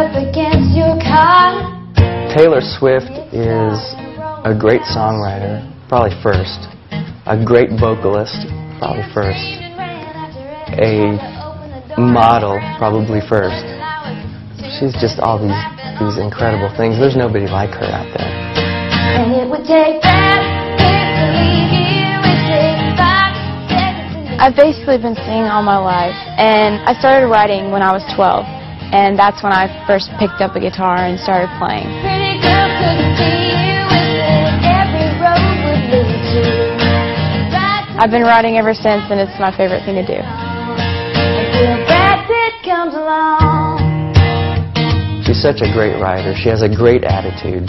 up against your car. Taylor Swift is a great songwriter, probably first. A great vocalist, probably first. A model, probably first. She's just all these these incredible things. There's nobody like her out there. And it would take five years to leave you. It takes five seconds to I've basically been singing all my life, and I started writing when I was 12, and that's when I first picked up a guitar and started playing. Pretty girls couldn't see you. It said every road would lead to right I've been writing ever since, and it's my favorite thing to do. until Brad Pitt comes along. She's such a great writer. She has a great attitude.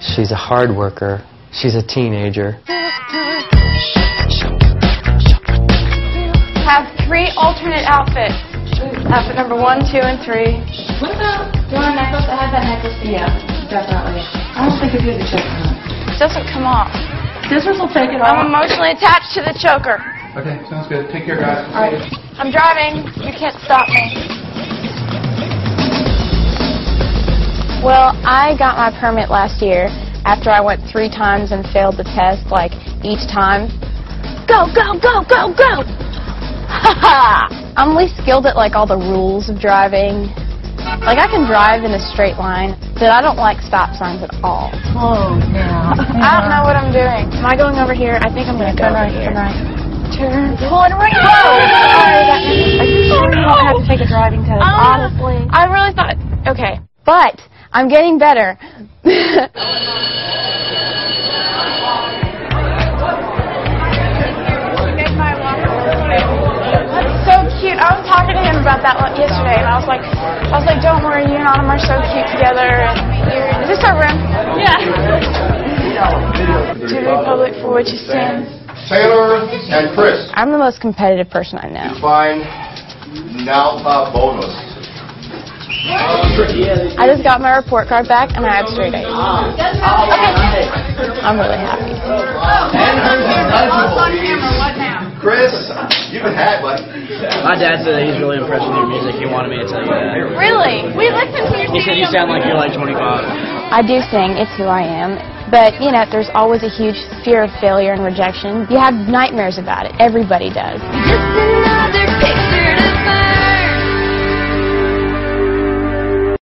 She's a hard worker. She's a teenager. Have three alternate outfits. Outfit number one, two, and three. What about, do you want a necklace? I have that necklace. Yeah, definitely. I don't think it'd be the choker. It doesn't come off. Scissors will take it off. I'm emotionally attached to the choker. Okay, sounds good. Take care, guys. All right. I'm driving. You can't stop me. Well, I got my permit last year after I went three times and failed the test, like each time. Go, go, go, go, go! Ha ha! I'm least skilled at like all the rules of driving. Like I can drive in a straight line, but I don't like stop signs at all. Oh, now. I don't know what I'm doing. Am I going over here? I think I'm gonna go Turn right, here. turn right. Turn. Pulling right. Whoa! Sorry, that Are you sure don't have to take a driving test? Uh, Honestly. I really thought, okay. But I'm getting better. about that like, yesterday, and I was like, I was like, don't worry, you and Autumn are so cute together. And is this our room? Yeah. to the republic for which it stands. Taylor and Chris, I'm the most competitive person I know. find Nalpa bonus. I just got my report card back, and I have straight A's. Okay. I'm really happy. Chris, you've been had, buddy. My dad said that he's really impressed with your music. He wanted me to tell you that. Really? We listened to your He said you sound like you're like 25. I do sing. It's who I am. But, you know, there's always a huge fear of failure and rejection. You have nightmares about it. Everybody does. Just another